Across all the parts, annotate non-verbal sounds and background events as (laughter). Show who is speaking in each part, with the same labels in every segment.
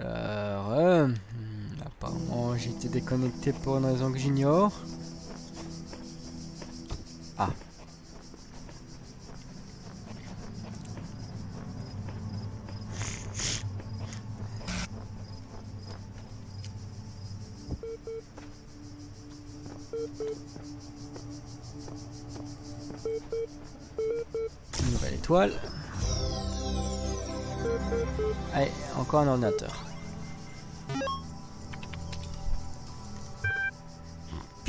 Speaker 1: Euh, apparemment, j'ai été déconnecté pour une raison que j'ignore. Ah. Nouvelle étoile. Allez, encore un ordinateur.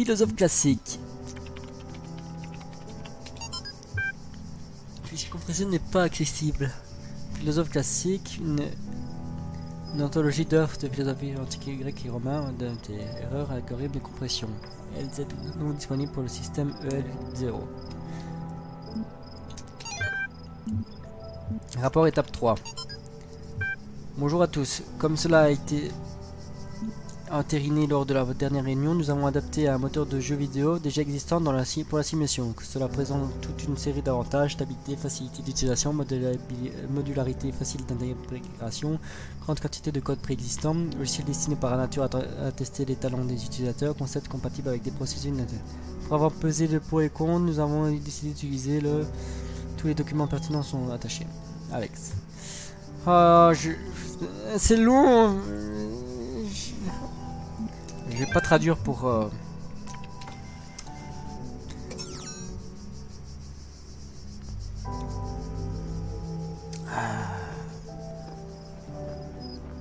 Speaker 1: Philosophe classique. Physique compressée n'est pas accessible. Philosophe classique, une, anthologie d'œuvres de philosophie antique grec et romain de erreurs algorithmes de compression. LZ non disponible pour le système EL0. Rapport étape 3. Bonjour à tous. Comme cela a été entériné lors de la dernière réunion, nous avons adapté un moteur de jeu vidéo déjà existant la, pour la simulation. Cela présente toute une série d'avantages, stabilité, facilité d'utilisation, modularité facile d'intégration, grande quantité de code préexistant, logiciel destiné par nature à, tester les talents des utilisateurs, concept compatible avec des processus Pour avoir pesé le pour et contre, nous avons décidé d'utiliser le... Tous les documents pertinents sont attachés. Alex. Ah. C'est long je vais pas traduire pour... Euh...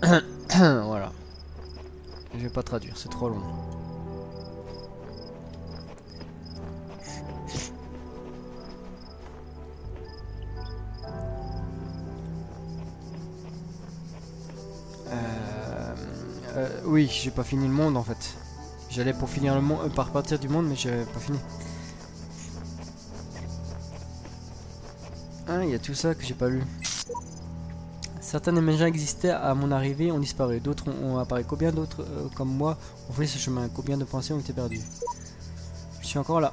Speaker 1: (coughs) voilà. Je vais pas traduire, c'est trop long. Oui, j'ai pas fini le monde en fait. J'allais pour finir le monde, euh, par partir du monde, mais j'ai pas fini. Ah, il y a tout ça que j'ai pas lu. Certains émergents existaient à mon arrivée, ont disparu. D'autres ont, apparu. Combien d'autres, euh, comme moi, ont fait ce chemin? Combien de pensées ont été perdues? Je suis encore là.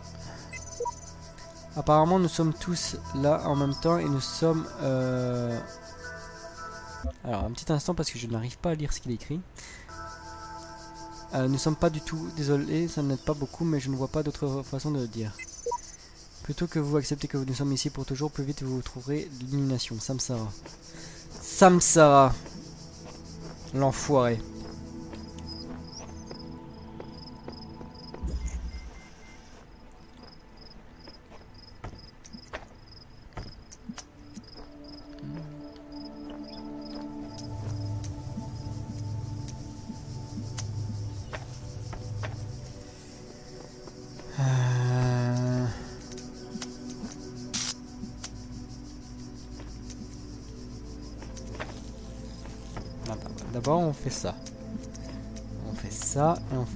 Speaker 1: Apparemment, nous sommes tous là en même temps et nous sommes... Euh, alors, un petit instant parce que je n'arrive pas à lire ce qu'il écrit. Euh, nous sommes pas du tout désolés, ça n'aide pas beaucoup, mais je ne vois pas d'autre façon de le dire. Plutôt que vous acceptez que nous sommes ici pour toujours, plus vite vous trouverez l'illumination. Samsara. Samsara. L'enfoiré.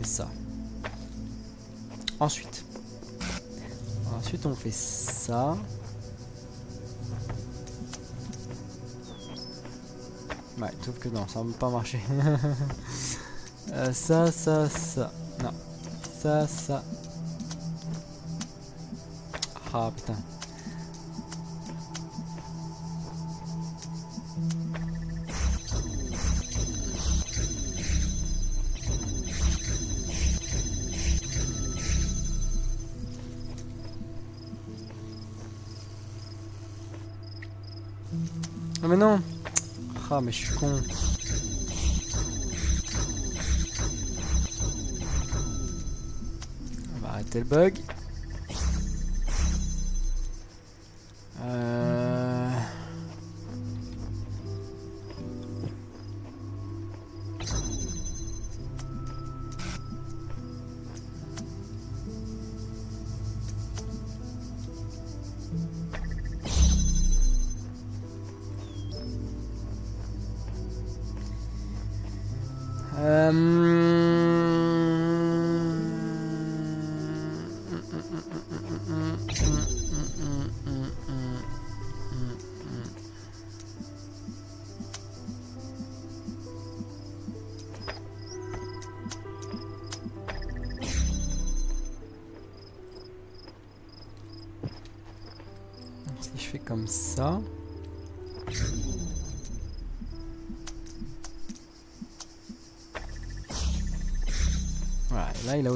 Speaker 1: Ça. Ensuite. Ensuite, on fait ça. Ouais, sauf que non, ça va pas marcher. (laughs) Euh, ça, ça, ça. Non. Ça, ça. Ah putain. Mais non Ah mais je suis con. On va arrêter le bug.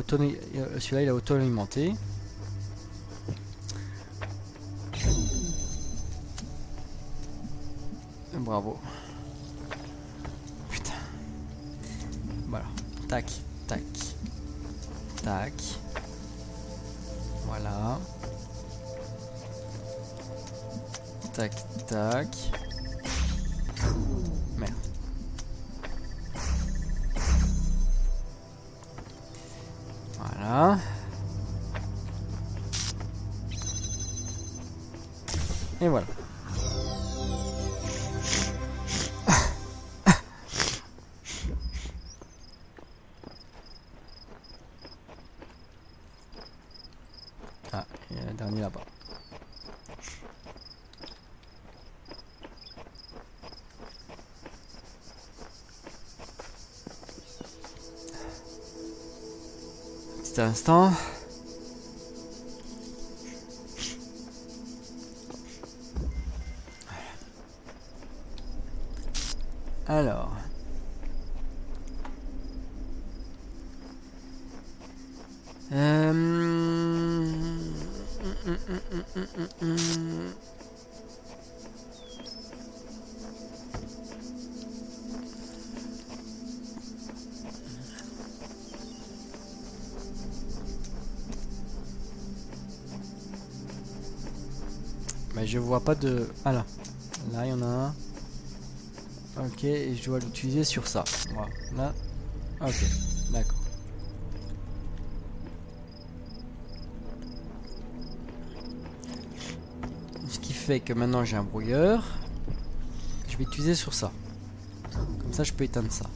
Speaker 1: Auto celui-là, il a auto-alimenté. Bravo. Putain. Voilà. Tac, tac, tac. Voilà. Tac, tac. Voilà. Petit Mais je vois pas de... Ah là. Là, il y en a un. Ok, et je dois l'utiliser sur ça. Voilà. Là. Ok, d'accord. Ce qui fait que maintenant j'ai un brouilleur. Je vais utiliser sur ça. Comme ça, je peux éteindre ça.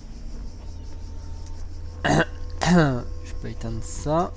Speaker 1: (coughs) je peux éteindre ça.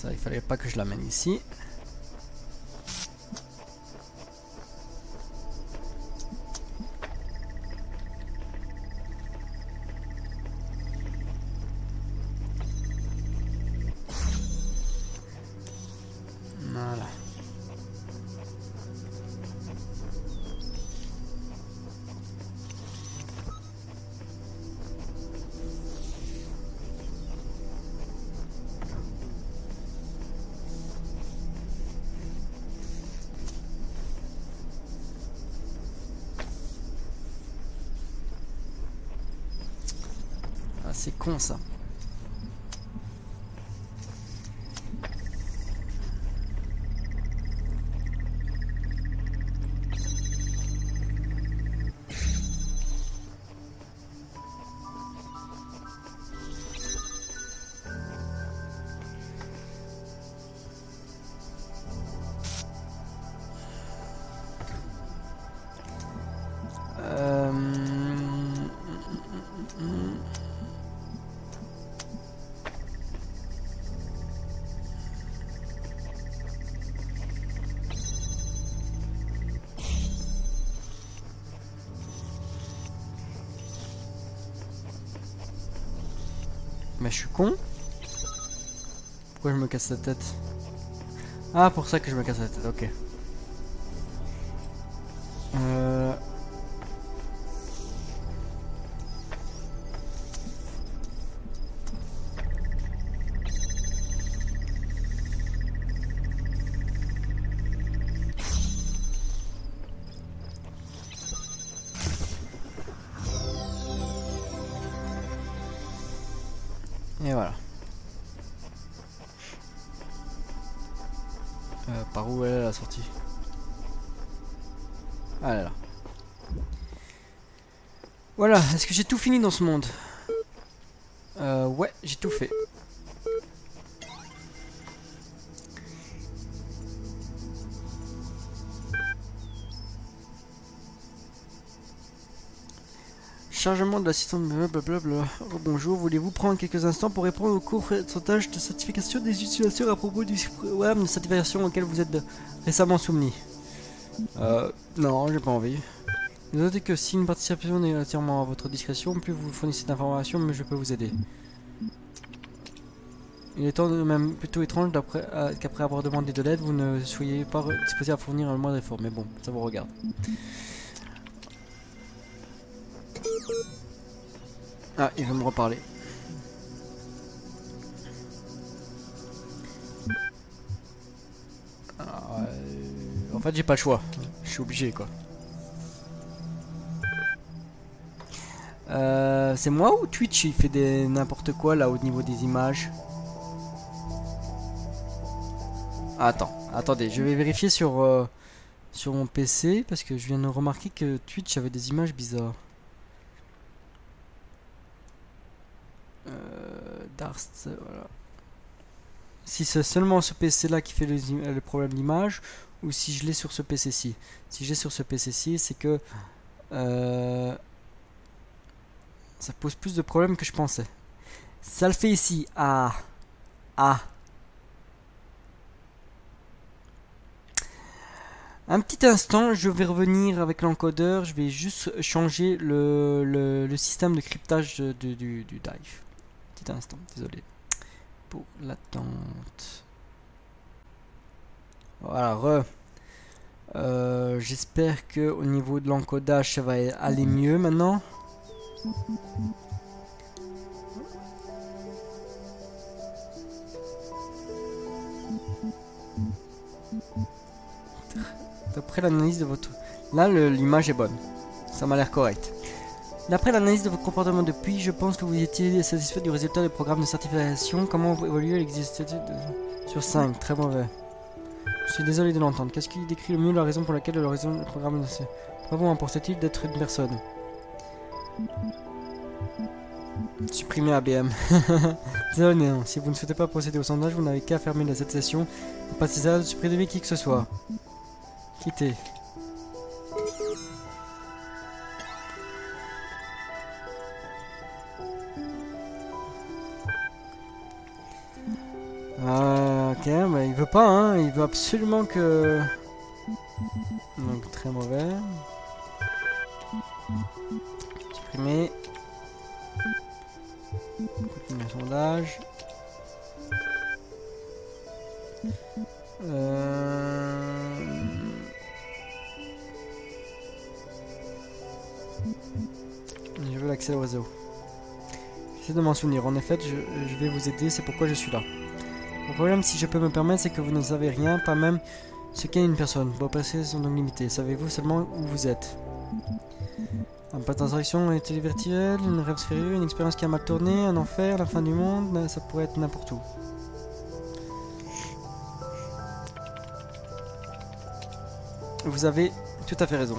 Speaker 1: Ça, il fallait pas que je l'amène ici. Con ça. Je suis con Pourquoi je me casse la tête? Ah, pour ça que je me casse la tête, ok. Est-ce que j'ai tout fini dans ce monde euh, Ouais, j'ai tout fait. Chargement de l'assistant blablabla. Oh, bonjour, voulez-vous prendre quelques instants pour répondre au court pourcentage de certification des utilisateurs à propos du programme de certification auquel vous êtes récemment soumis? Euh, non, j'ai pas envie. Notez que si une participation est entièrement à votre discrétion, plus vous fournissez d'informations, mieux je peux vous aider. Il est même plutôt étrange qu'après avoir demandé de l'aide, vous ne soyez pas disposé à fournir un moindre effort. Mais bon, ça vous regarde. Ah, il veut me reparler. Euh, en fait, j'ai pas le choix. Je suis obligé, quoi. Euh, c'est moi ou Twitch il fait des n'importe quoi là au niveau des images Attends, attendez, je vais vérifier sur, euh, sur mon PC parce que je viens de remarquer que Twitch avait des images bizarres. Darst, voilà. Si c'est seulement ce PC là qui fait le, problème d'image, ou si je l'ai sur ce PC-ci. Si j'ai sur ce PC-ci, c'est que euh, ça pose plus de problèmes que je pensais. Ça le fait ici. Ah. Ah. Un petit instant, je vais revenir avec l'encodeur. Je vais juste changer le, système de cryptage du, dive instant, désolé pour l'attente. Voilà. Euh, j'espère que au niveau de l'encodage ça va aller mieux maintenant. D'après l'analyse de votre... Là, l'image est bonne. Ça m'a l'air correct. D'après l'analyse de votre comportement depuis, je pense que vous étiez satisfait du résultat du programme de certification. Comment évoluer l'existence sur 5 Très mauvais. Je suis désolé de l'entendre. Qu'est-ce qui décrit le mieux la raison pour laquelle le, le programme... Bravo, importe-t-il d'être une personne Supprimer ABM. (laughs) Désolé, non. Si vous ne souhaitez pas procéder au sondage, vous n'avez qu'à fermer cette session. Passez ça, supprimer qui que ce soit. Quittez. Ah, ok, mais il veut pas, hein. Il veut absolument que... Donc, très mauvais. Supprimer. Continuer sondage. Euh... Je veux l'accès au réseau. J'essaie de m'en souvenir. En effet, je, vais vous aider, c'est pourquoi je suis là. Le problème, si je peux me permettre, c'est que vous ne savez rien, pas même ce qu'est une personne. Vos passés sont donc limités. Savez-vous seulement où vous êtes? Un pas d'interaction est virtuelle, une rêve sphérique, une expérience qui a mal tourné, un enfer, la fin du monde, ça pourrait être n'importe où. Vous avez tout à fait raison.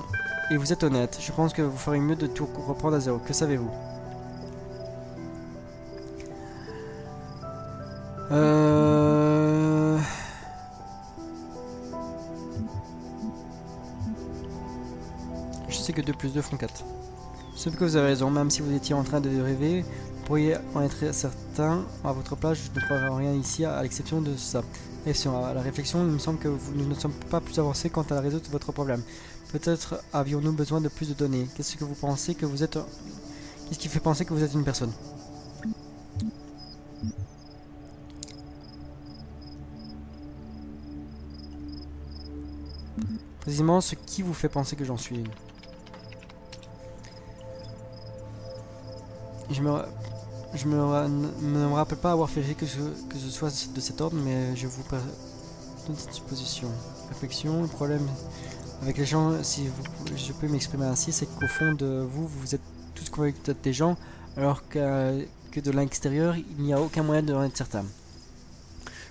Speaker 1: Et vous êtes honnête. Je pense que vous ferez mieux de tout reprendre à zéro. Que savez-vous? Plus 2 font 4. Sauf que vous avez raison, même si vous étiez en train de rêver, vous pourriez en être certain. À votre place, je ne croirais rien ici à l'exception de ça. À la réflexion, il me semble que nous ne sommes pas plus avancés quant à la résoudre votre problème. Peut-être avions-nous besoin de plus de données. Qu'est-ce que vous pensez que vous êtes... Qu'est-ce qui fait penser que vous êtes une personne? Précisément ce qui vous fait penser que j'en suis. Je me, je me, me rappelle pas avoir fait que ce, que ce soit de cet ordre, mais je vous donne cette supposition. Réflexion, le problème avec les gens, si je peux m'exprimer ainsi, c'est qu'au fond de vous, vous êtes tous convaincus d'être des gens, alors que, que de l'extérieur, il n'y a aucun moyen de en être certain.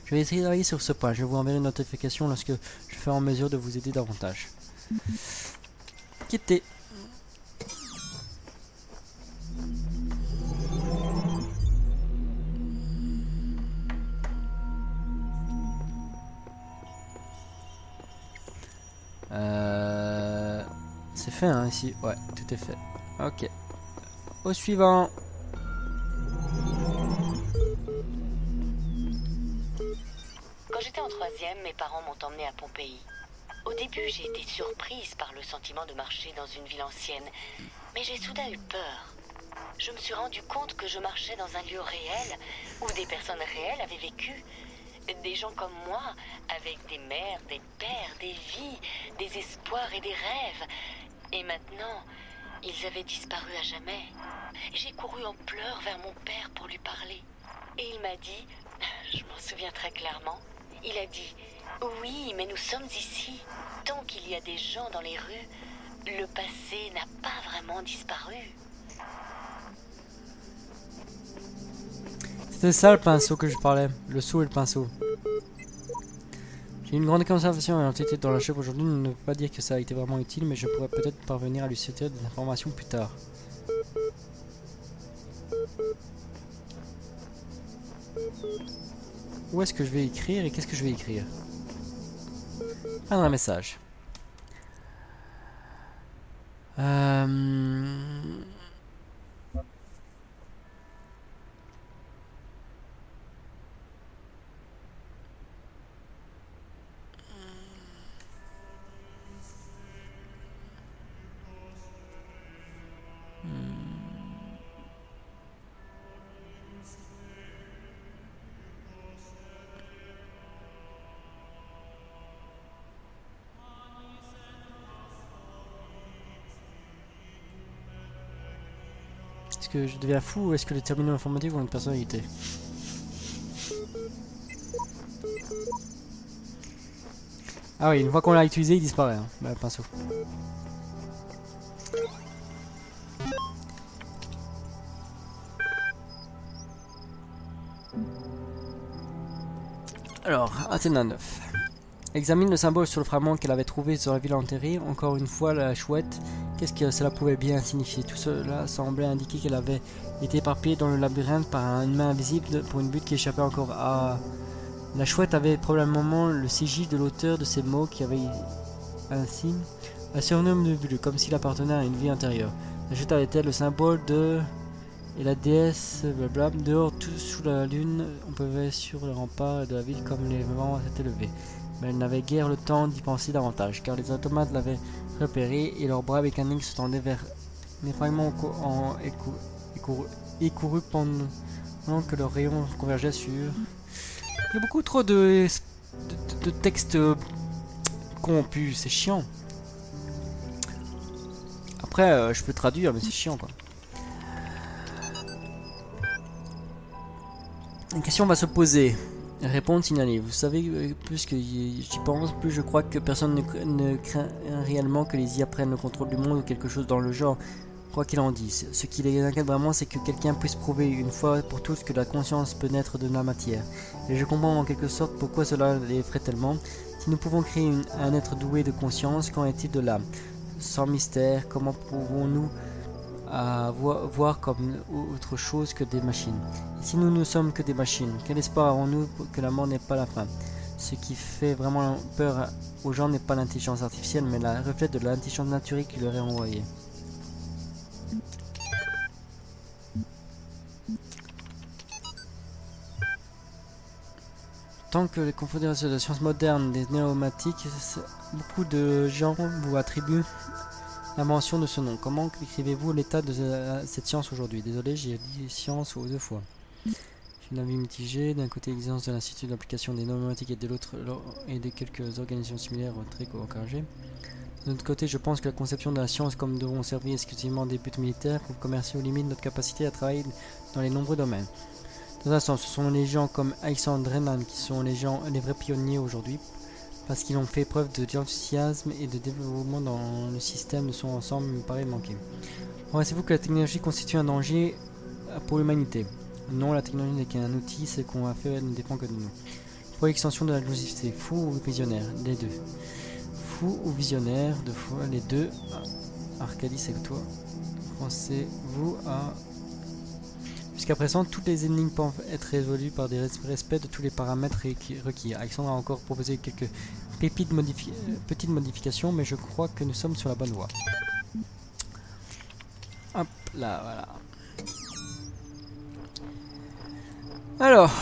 Speaker 1: Je vais essayer travailler sur ce point. Je vous enverrai une notification lorsque je serai en mesure de vous aider davantage. Quitter. Euh, c'est fait hein, ici. Ouais, tout est fait. Ok. Au suivant.
Speaker 2: Quand j'étais en troisième, mes parents m'ont emmené à Pompéi. Au début, j'ai été surprise par le sentiment de marcher dans une ville ancienne, mais j'ai soudain eu peur. Je me suis rendu compte que je marchais dans un lieu réel où des personnes réelles avaient vécu. Des gens comme moi, avec des mères, des pères, des vies, des espoirs et des rêves. Et maintenant, ils avaient disparu à jamais. J'ai couru en pleurs vers mon père pour lui parler. Et il m'a dit, (laughs) je m'en souviens très clairement, il a dit, oui, mais nous sommes ici. Tant qu'il y a des gens dans les rues, le passé n'a pas vraiment disparu.
Speaker 1: C'était ça le pinceau que je parlais. Le seau et le pinceau. J'ai une grande conservation et l'entité dans la chef aujourd'hui ne veut pas dire que ça a été vraiment utile, mais je pourrais peut-être parvenir à lui citer des informations plus tard. Où est-ce que je vais écrire et qu'est-ce que je vais écrire? Prendre un message. Euh... Est-ce que je deviens fou ou est-ce que les terminaux informatiques ont une personnalité Ah oui, une fois qu'on l'a utilisé, il disparaît, hein, bah, pinceau. Alors, Athéna 9. Examine le symbole sur le fragment qu'elle avait trouvé sur la ville enterrée. Encore une fois, la chouette, qu'est-ce que cela pouvait bien signifier Tout cela semblait indiquer qu'elle avait été éparpillée dans le labyrinthe par une main invisible pour une butte qui échappait encore à... La chouette avait probablement le sigil de l'auteur de ces mots qui avait ainsi un surnom nébuleux, comme s'il appartenait à une vie antérieure. La chouette avait-elle le symbole de... Et la déesse, blablabla, dehors, tout sous la lune, on pouvait sur le rempart de la ville comme les vents s'étaient levés mais elle n'avait guère le temps d'y penser davantage, car les automates l'avaient repéré et leurs bras mécaniques se tendaient vers les fragments en écourus pendant que leurs rayons convergeaient sur... Il y a beaucoup trop de, de, de textes corrompus, c'est chiant. Après, euh, je peux traduire, mais c'est chiant quoi. Une question va se poser. Répondre signalée. Vous savez, euh, plus que j'y pense, plus je crois que personne ne, craint réellement que les IA prennent le contrôle du monde ou quelque chose dans le genre. Quoi qu'il en dise, ce qui les inquiète vraiment, c'est que quelqu'un puisse prouver une fois pour toutes que la conscience peut naître de la matière. Et je comprends en quelque sorte pourquoi cela les ferait tellement. Si nous pouvons créer un être doué de conscience, qu'en est-il de l'âme? Sans mystère, comment pouvons-nous à voir, comme autre chose que des machines. Et si nous ne sommes que des machines, quel espoir avons-nous que la mort n'est pas la fin? Ce qui fait vraiment peur aux gens n'est pas l'intelligence artificielle, mais la reflet de l'intelligence naturelle qui leur est envoyée. Tant que les confédérations de sciences modernes des néomatiques, beaucoup de gens vous attribuent la mention de ce nom. Comment écrivez-vous l'état de cette science aujourd'hui? Désolé, j'ai dit science deux fois. J'ai une avis mitigé. D'un côté, l'existence de l'Institut d'application des normes et de l'autre, et de quelques organisations similaires très encouragées. De l'autre côté, je pense que la conception de la science comme devons servir exclusivement des buts militaires ou commerciaux limite notre capacité à travailler dans les nombreux domaines. Dans un sens, ce sont les gens comme Alexandre Renan qui sont les gens, les vrais pionniers aujourd'hui parce qu'ils ont fait preuve d'enthousiasme et de développement dans le système de son ensemble me paraît manquer. Pensez-vous que la technologie constitue un danger pour l'humanité Non, la technologie n'est qu'un outil, ce qu'on va faire ne dépend que de nous. Pour extension de la lucidité, fou ou visionnaire, les deux. Fou ou visionnaire, deux fois, les deux. Arcadie, c'est toi. Pensez-vous à... Jusqu'à présent, toutes les énigmes peuvent être résolues par des respects de tous les paramètres requis. Alexandre a encore proposé quelques pépites modifi euh, petites modifications, mais je crois que nous sommes sur la bonne voie. Hop là, voilà. Alors.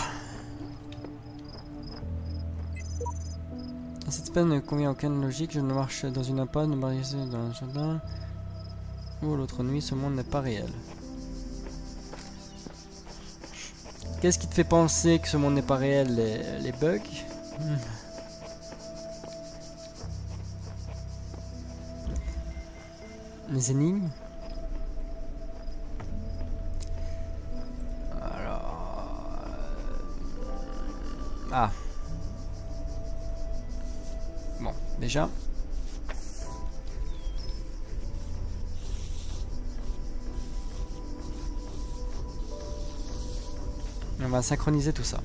Speaker 1: Cette peine ne convient à aucune logique. Je ne marche dans une impasse, ne marche dans un jardin. Ou l'autre nuit, ce monde n'est pas réel. Qu'est-ce qui te fait penser que ce monde n'est pas réel les, les bugs hmm. Les énigmes Ah. Bon, déjà. On va synchroniser tout ça.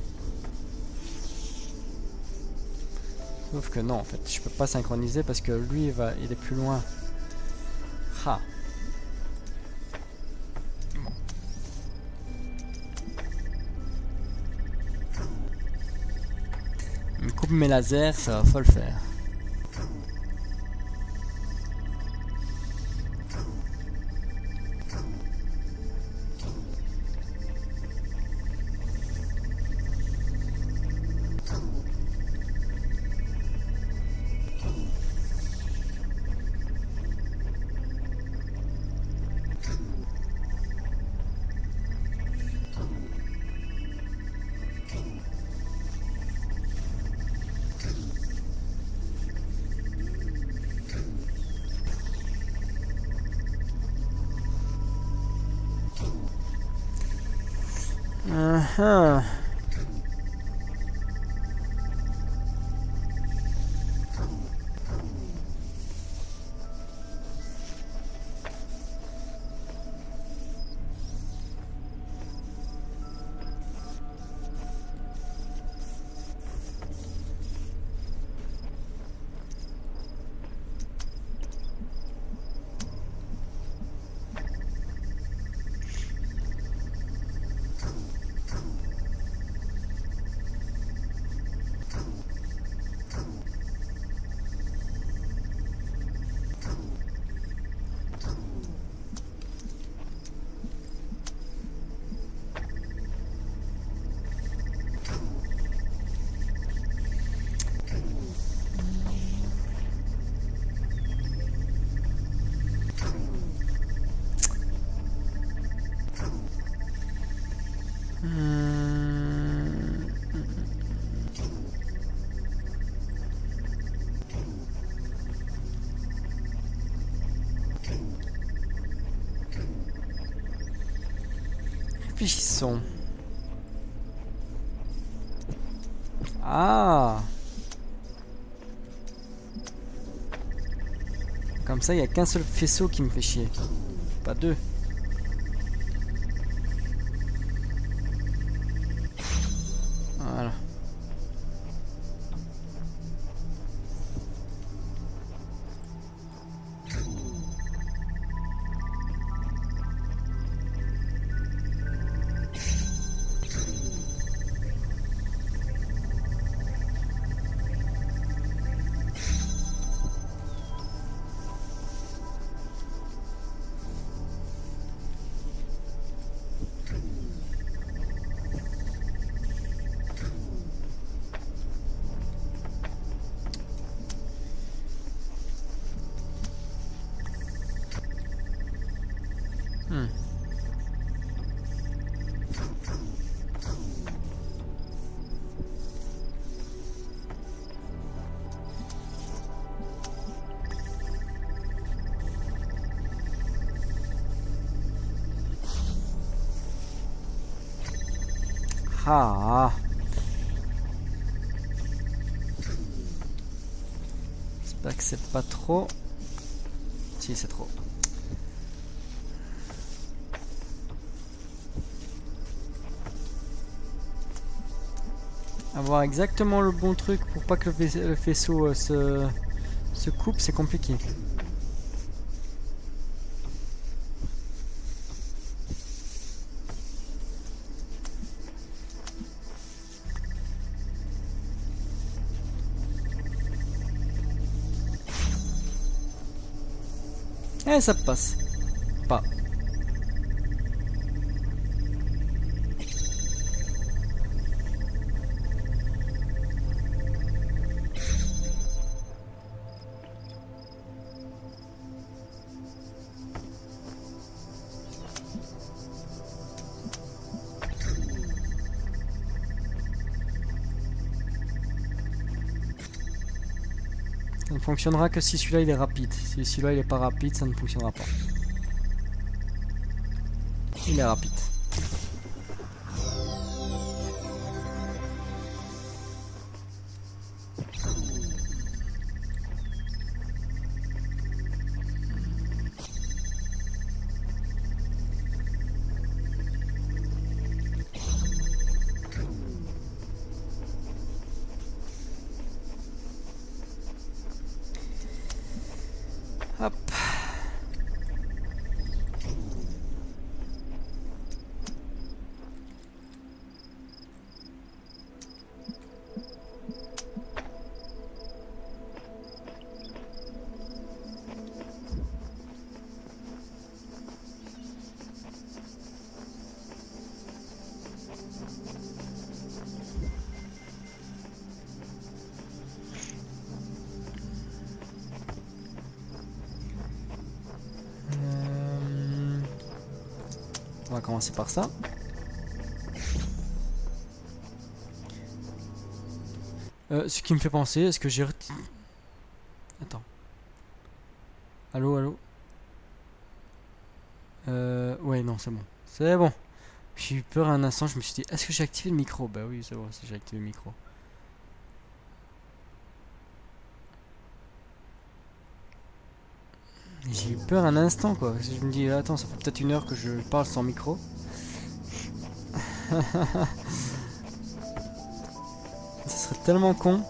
Speaker 1: Sauf que non, en fait, je peux pas synchroniser parce que lui, il, va, il est plus loin. Ah. mes lasers, ça va pas le faire. Huh. Réfléchissons. Ah Comme ça, il n'y a qu'un seul faisceau qui me fait chier. Pas deux. Ah J'espère que c'est pas trop. Si, c'est trop. Avoir exactement le bon truc pour pas que le, faisceau euh, se coupe, c'est compliqué. है सब बस। Ça ne fonctionnera que si celui-là il est rapide. Si celui-là il est pas rapide, ça ne fonctionnera pas. Il est rapide. Commencer par ça. Euh, ce qui me fait penser, est-ce que j'ai... reti- Attends. Allô, allô Euh... Ouais, non, c'est bon. C'est bon. J'ai eu peur un instant, je me suis dit, est-ce que j'ai activé le micro? Bah oui, c'est bon, c'est- j'ai activé le micro. J'ai eu peur un instant quoi. Je me dis attends ça fait peut-être une heure que je parle sans micro. (laughs) Ce serait tellement con.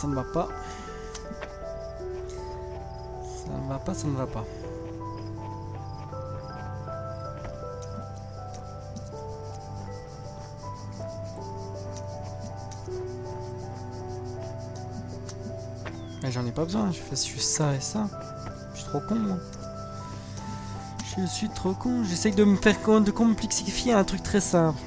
Speaker 1: Ça ne va pas. Ça ne va pas, ça ne va pas. Mais j'en ai pas besoin, je fais juste ça et ça. Je suis trop con moi. Je suis trop con, j'essaye de me faire de complexifier un truc très simple.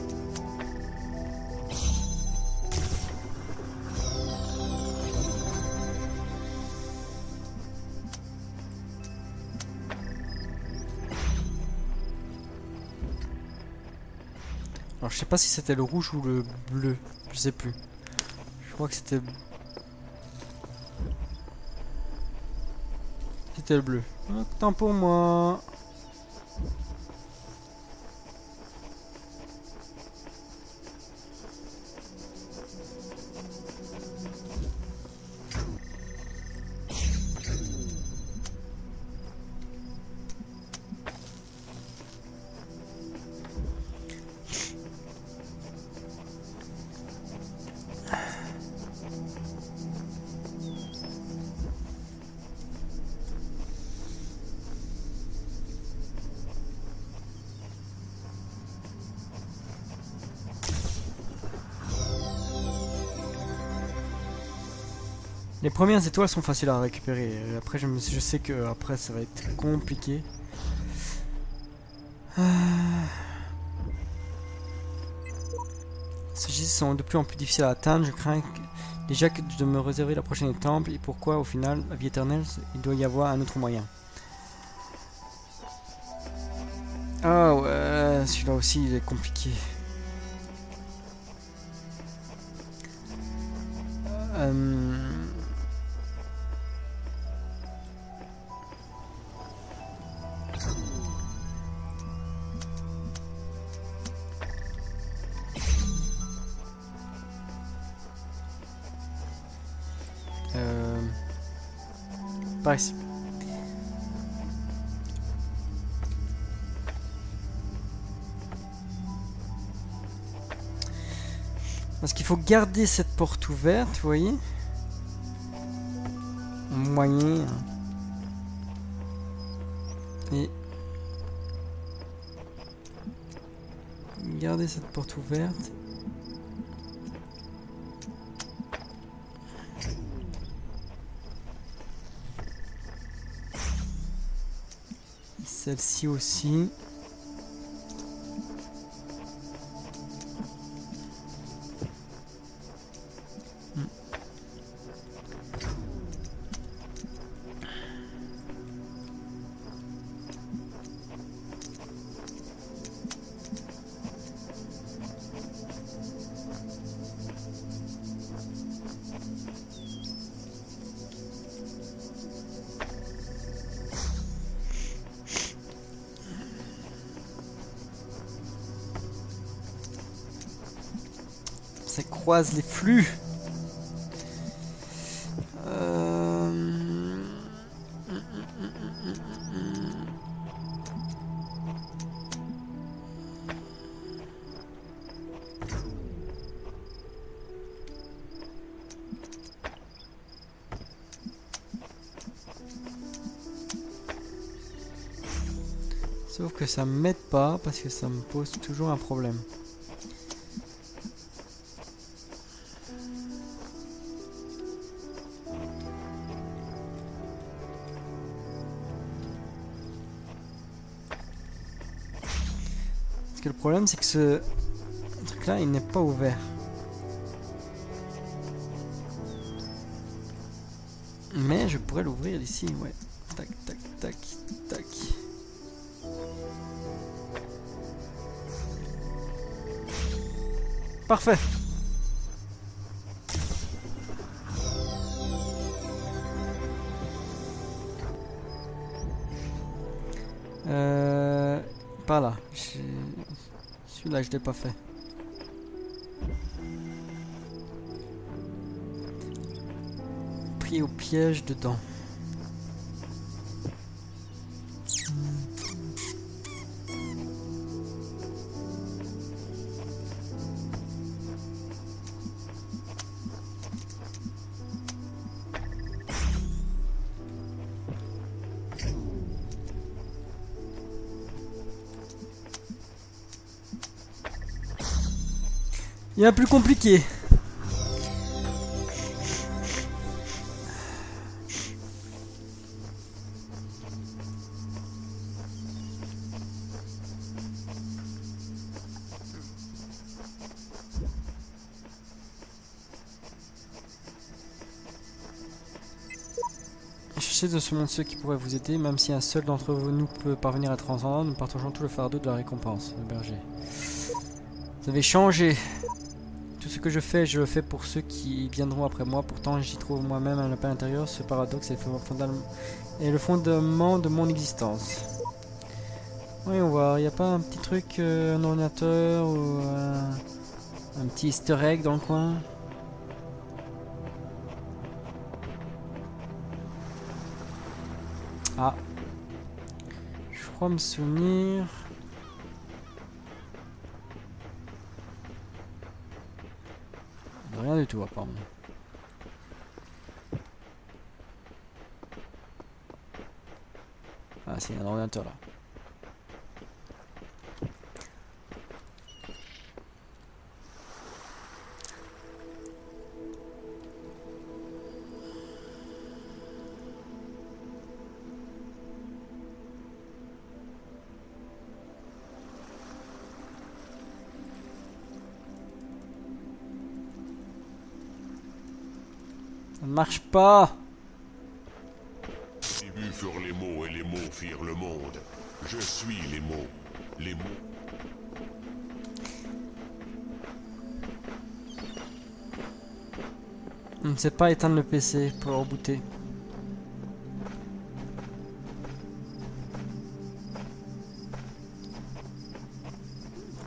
Speaker 1: Alors je sais pas si c'était le rouge ou le bleu, je sais plus. Je crois que c'était C'était le bleu. Autant pour moi. Premières étoiles sont faciles à récupérer. Après, je, me, je sais que après ça va être compliqué. Ah. Ceux-ci sont de plus en plus difficiles à atteindre. Je crains déjà que de me réserver la prochaine temple. Et pourquoi, au final, la vie éternelle, il doit y avoir un autre moyen. Ah ouais, celui-là aussi, il est compliqué. Euh... Qu'il faut garder cette porte ouverte, voyez Moyen. Et... Garder cette porte ouverte. Celle-ci aussi. Croise les flux. Euh... Sauf que ça m'aide pas parce que ça me pose toujours un problème. Problème c'est que ce truc là il n'est pas ouvert. Mais je pourrais l'ouvrir d'ici, ouais. Tac, tac, tac, tac. Parfait. Celui-là, je l'ai pas fait. Pris au piège dedans. Plus compliqué. Cherchez de ce monde ceux qui pourraient vous aider, même si un seul d'entre vous nous peut parvenir à transcender, nous partageons tout le fardeau de la récompense, le berger. Vous avez changé. Que je fais, je le fais pour ceux qui viendront après moi. Pourtant, j'y trouve moi-même un lapin intérieur. Ce paradoxe est, le fondement de mon existence. Voyons voir, il n'y a pas un petit truc, euh, un ordinateur ou un petit easter egg dans le coin? Ah. Je crois me souvenir. Rien du tout apparemment. Ah c'est un ordinateur là. Marche pas
Speaker 3: furent les mots et les mots firent le monde. Je suis les mots. Les mots.
Speaker 1: On ne sait pas éteindre le PC pour rebooter.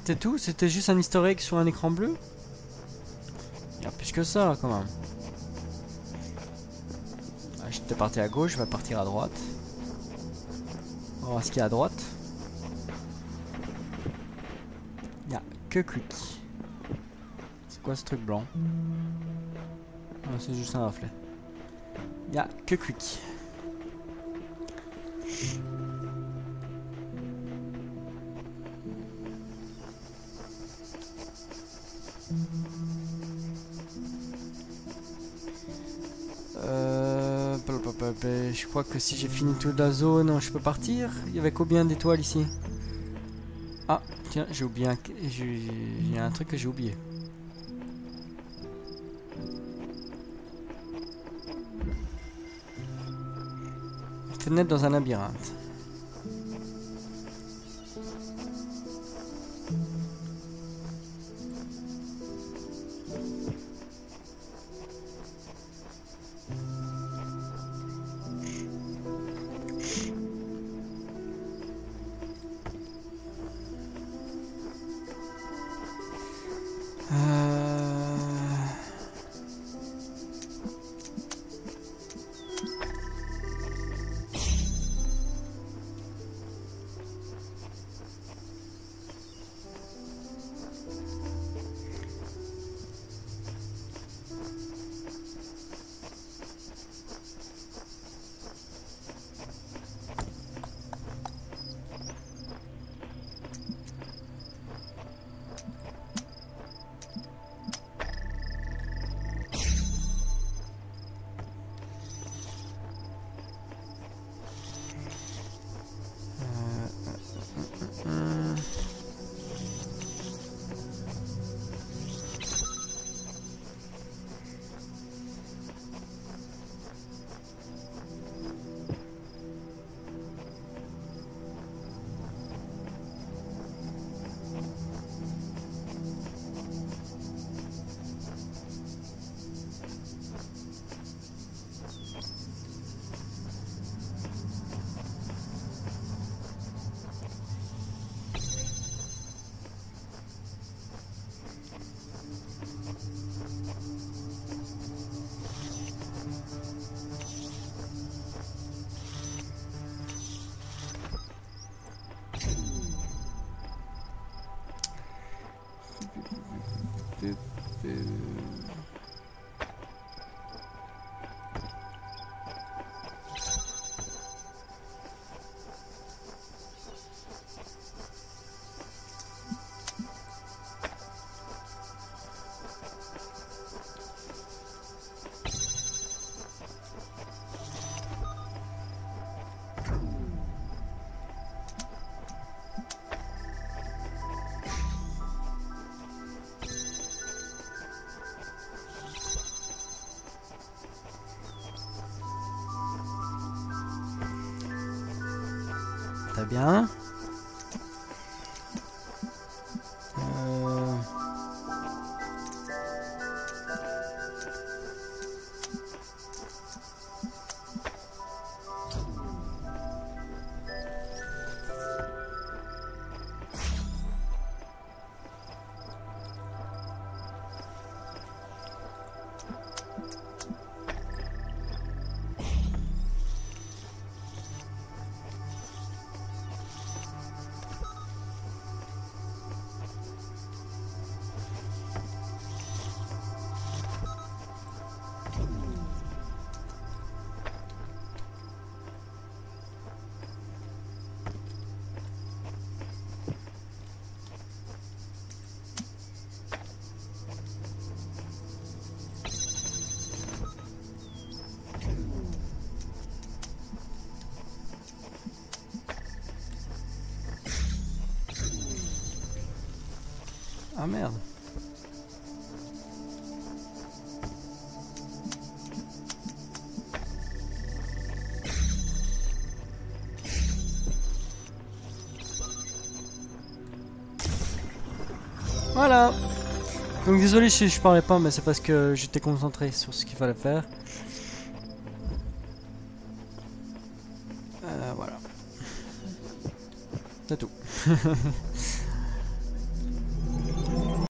Speaker 1: C'était tout? C'était juste un egg sur un écran bleu? Il y a plus que ça quand même. Ah, J'étais parti à gauche, vais partir à droite. On va voir ce qu'il y a à droite. Il a que quick. C'est quoi ce truc blanc? Ah, c'est juste un reflet. Il a que quick. Crois que si j'ai fini toute la zone, je peux partir. Il y avait combien d'étoiles ici? Ah, tiens, j'ai oublié un... Il y a un truc que j'ai oublié. Fenêtre dans un labyrinthe. Bien. Ah, merde. Voilà Donc désolé si je parlais pas mais c'est parce que j'étais concentré sur ce qu'il fallait faire. Euh, voilà. C'est tout. (laughs)